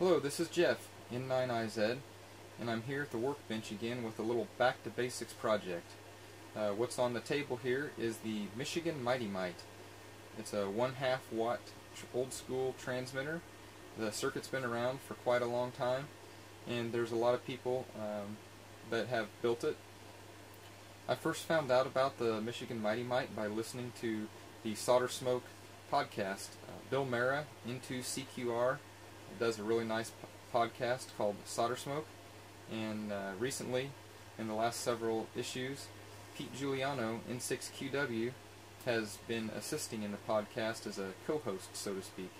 Hello, this is Jeff, N9IZ, and I'm here at the workbench again with a little Back to Basics project. Uh, what's on the table here is the Michigan Mighty Mite. It's a one half watt old school transmitter. The circuit's been around for quite a long time, and there's a lot of people um, that have built it. I first found out about the Michigan Mighty Mite by listening to the SolderSmoke podcast. Uh, Bill Meara, into CQR, does a really nice podcast called SolderSmoke. And uh, recently, in the last several issues, Pete Juliano, N6QW, has been assisting in the podcast as a co-host, so to speak.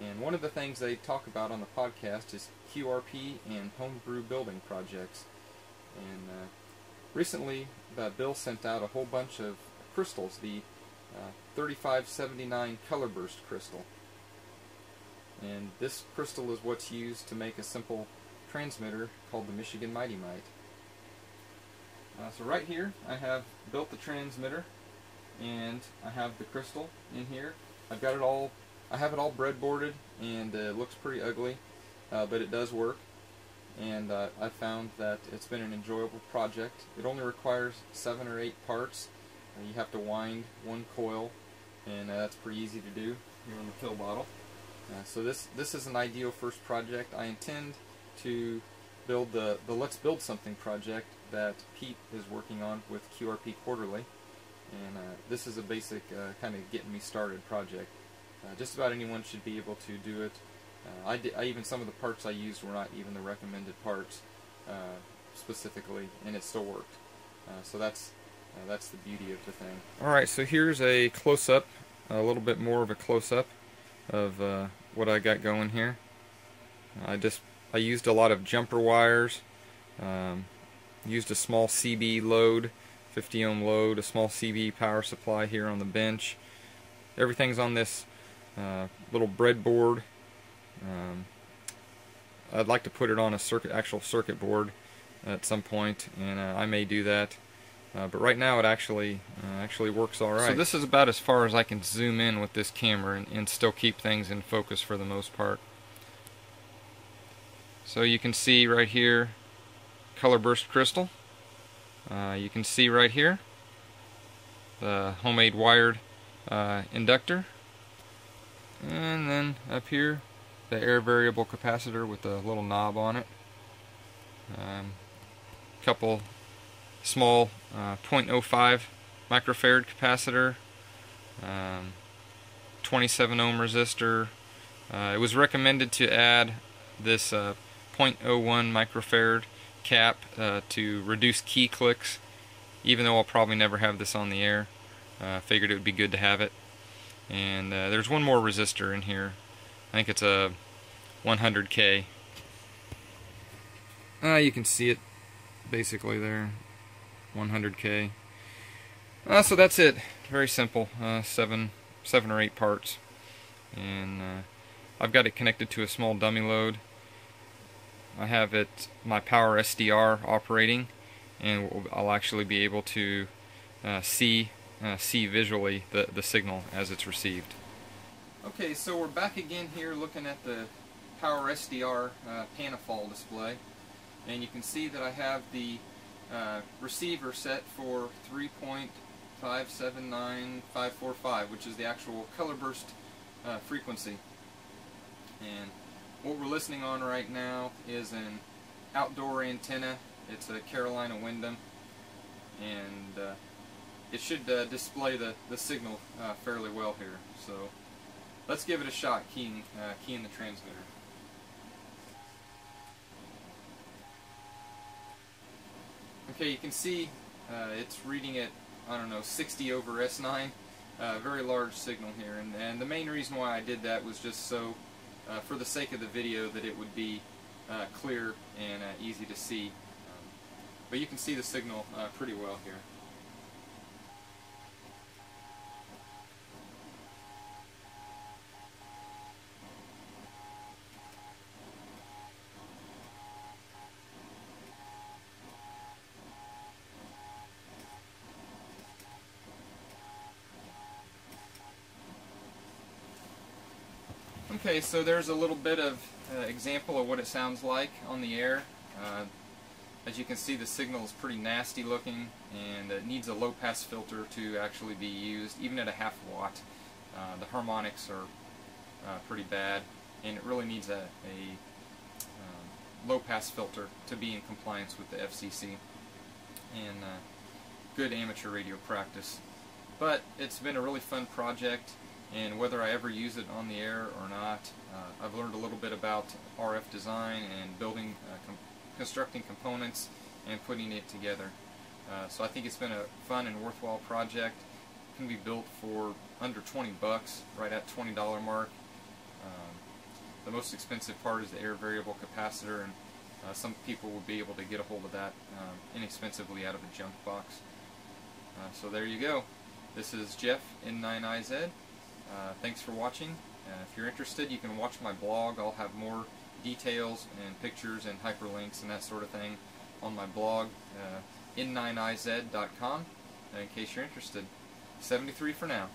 And one of the things they talk about on the podcast is QRP and homebrew building projects. And uh, recently, uh, Bill sent out a whole bunch of crystals, the uh, 3579 color burst crystal. And this crystal is what's used to make a simple transmitter called the Michigan Mighty Mite. Uh, so right here I have built the transmitter and I have the crystal in here. I've got it all, I have it all breadboarded and uh, it looks pretty ugly, uh, but it does work. And uh, I found that it's been an enjoyable project. It only requires seven or eight parts. Uh, you have to wind one coil and uh, that's pretty easy to do here on the pill bottle. Uh, so this this is an ideal first project. I intend to build the, the Let's Build Something project that Pete is working on with QRP Quarterly. And uh, this is a basic uh, kind of getting me started project. Uh, just about anyone should be able to do it. Uh, I, I, even some of the parts I used were not even the recommended parts uh, specifically, and it still worked. so that's that's the beauty of the thing. All right, so here's a close-up, a little bit more of a close-up of uh, what I got going here. I just I used a lot of jumper wires, um, used a small CB load, 50 ohm load, a small CB power supply here on the bench. Everything's on this uh, little breadboard. Um, I'd like to put it on a circuit, actual circuit board at some point, and uh, I may do that. Uh, but right now it actually uh, actually works all right. So this is about as far as I can zoom in with this camera and, and still keep things in focus for the most part. So you can see right here color burst crystal. Uh, you can see right here the homemade wired uh, inductor. And then up here the air variable capacitor with a little knob on it. Um, couple small uh, 0.05 microfarad capacitor, um, 27 ohm resistor. Uh, it was recommended to add this uh, 0.01 microfarad cap uh, to reduce key clicks, even though I'll probably never have this on the air. I uh, figured it would be good to have it. And uh, there's one more resistor in here. I think it's a 100k. you can see it basically there. 100k. Uh, so that's it. Very simple. Uh, seven, seven or eight parts, and uh, I've got it connected to a small dummy load. I have it my PowerSDR operating, and I'll actually be able to uh, see uh, see visually the the signal as it's received. Okay, so we're back again here looking at the PowerSDR uh, Panafall display, and you can see that I have the uh, receiver set for 3.579545, which is the actual color burst uh, frequency. And what we're listening on right now is an outdoor antenna. It's a Carolina Windom, and uh, it should uh, display the, the signal uh, fairly well here. So let's give it a shot keying, uh, keying the transmitter. Okay, you can see uh, it's reading at, I don't know, 60 over S9. Uh, very large signal here. And, and the main reason why I did that was just so, uh, for the sake of the video, that it would be uh, clear and uh, easy to see. Um, but you can see the signal uh, pretty well here. Okay, so there's a little bit of uh, example of what it sounds like on the air. Uh, as you can see the signal is pretty nasty looking and it needs a low pass filter to actually be used even at a half watt. Uh, the harmonics are uh, pretty bad and it really needs a, a um, low pass filter to be in compliance with the FCC and uh, good amateur radio practice. But it's been a really fun project and whether I ever use it on the air or not, uh, I've learned a little bit about RF design and building, uh, com constructing components and putting it together. Uh, so I think it's been a fun and worthwhile project. It can be built for under 20 bucks, right at $20 mark. Um, the most expensive part is the air variable capacitor, and uh, some people will be able to get a hold of that um, inexpensively out of a junk box. Uh, so there you go. This is Jeff N9IZ. Uh, thanks for watching. Uh, if you're interested, you can watch my blog. I'll have more details and pictures and hyperlinks and that sort of thing on my blog, uh, n9iz.com, in case you're interested. 73 for now.